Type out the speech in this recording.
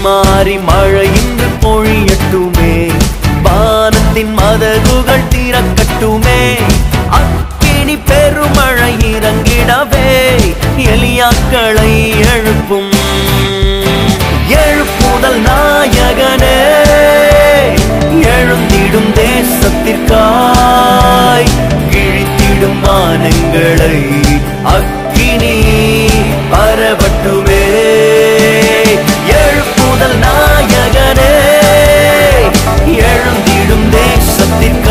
மாறி மழை இன்று பொழியட்டுமே. வானத்தின் மதகுகள் திறக்கட்டுமே. அக்கினி பெருமழை இறங்கிடவே. எலியாக்களை எழுப்பும். எழுப்புதல் நாயகனே. எழுந்திடும் தேசத்திற்காய். கிழித்திடும் மானங்களை அக்கினி something